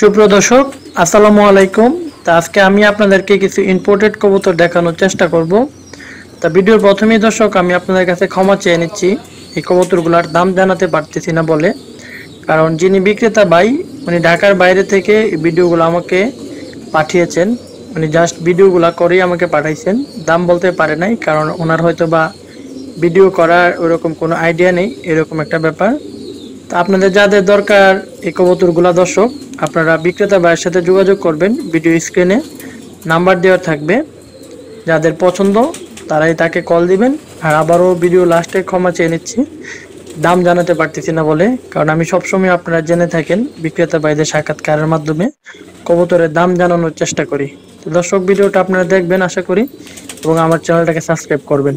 সুপ্রিয় দর্শক, আসসালামু আলাইকুম। তা আজকে আমি আপনাদেরকে কিছু ইম্পোর্টেড কবুতর দেখানোর চেষ্টা করব। তা ভিডিওর প্রথমেই দর্শক, আমি আপনাদের কাছে ক্ষমা চেয়ে নিচ্ছি, এই কবুতরগুলোর দাম জানাতে পারতেছি না বলে। কারণ যিনি বিক্রেতা ভাই, উনি ঢাকার বাইরে থেকে ভিডিওগুলো আমাকে পাঠিয়েছেন। উনি জাস্ট ভিডিওগুলো করেই আমাকে পাঠাইছেন। দাম বলতে পারে নাই, কারণ ওনার হয়তো বা ভিডিও করার ওরকম কোনো আইডিয়া নেই, এরকম একটা ব্যাপার। তা আপনাদের যাদের দরকার এই কবুতরগুলা দর্শক আপনারা বিক্রেতা ভাইয়ের সাথে যোগাযোগ করবেন ভিডিও স্ক্রিনে নাম্বার দেওয়া থাকবে। যাদের পছন্দ, তারাই তাকে কল দিবেন। আর আবারও ভিডিও লাস্টে ক্ষমা চেয়ে নিচ্ছি। দাম জানাতে পারতেছি না বলে, কারণ আমি সবসময় আপনারা জেনে থাকেন বিক্রেতা ভাইদের সাক্ষাৎকারের মাধ্যমে কবুতরের দাম জানানোর চেষ্টা করি। তো দর্শক, ভিডিওটা আপনারা দেখবেন, আশা করি, এবং আমার চ্যানেলটাকে সাবস্ক্রাইব করবেন।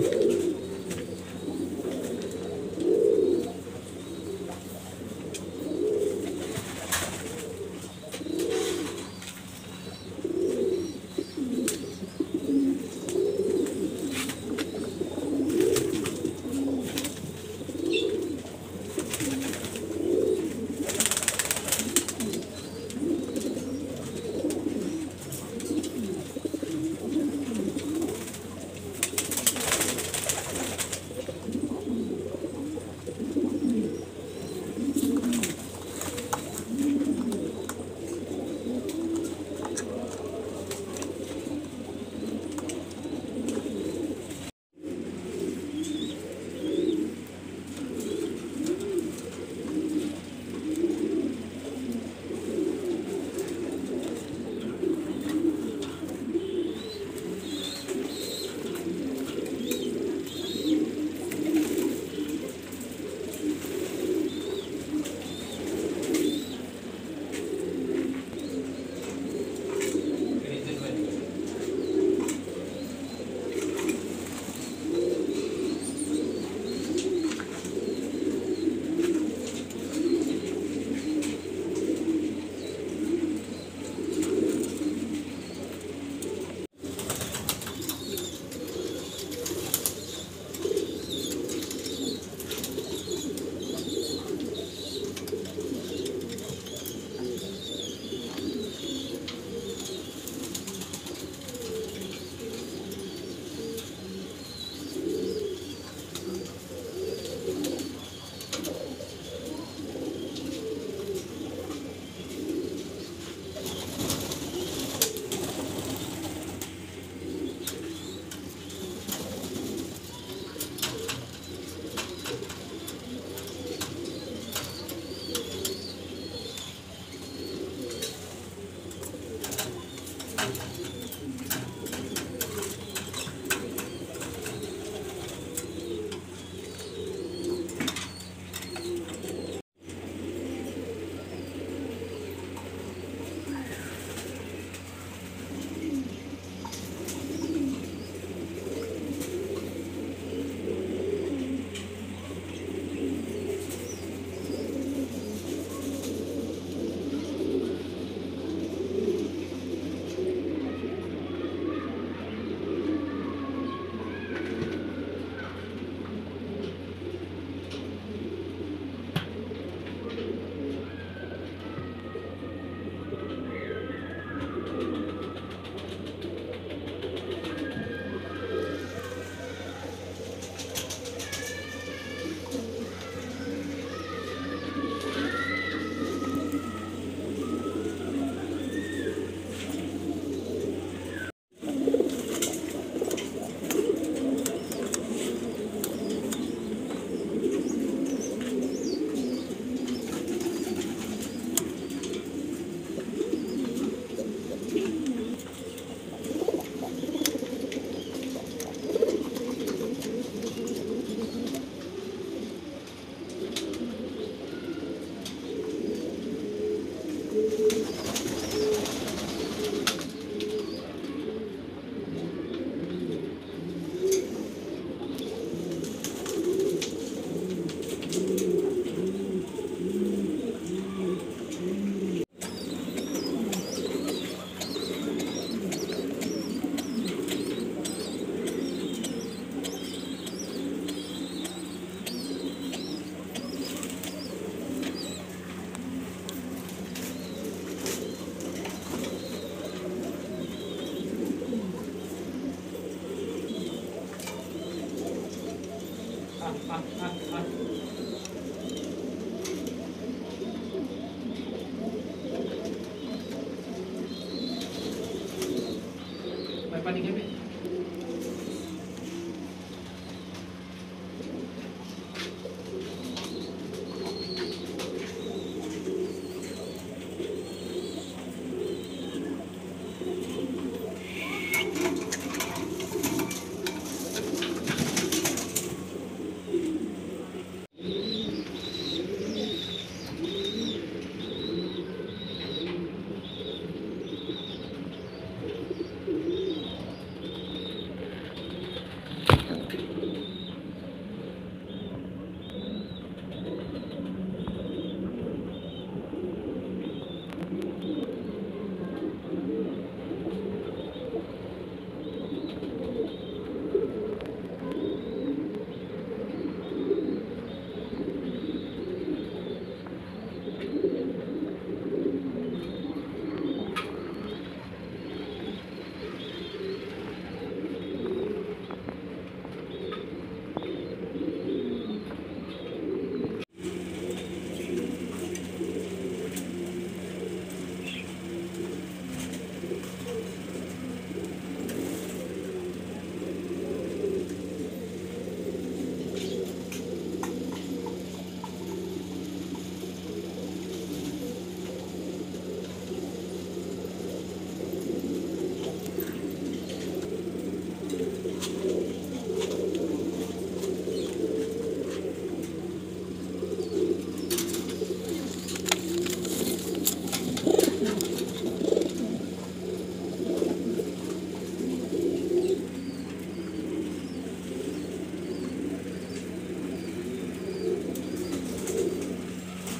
পানি খাবে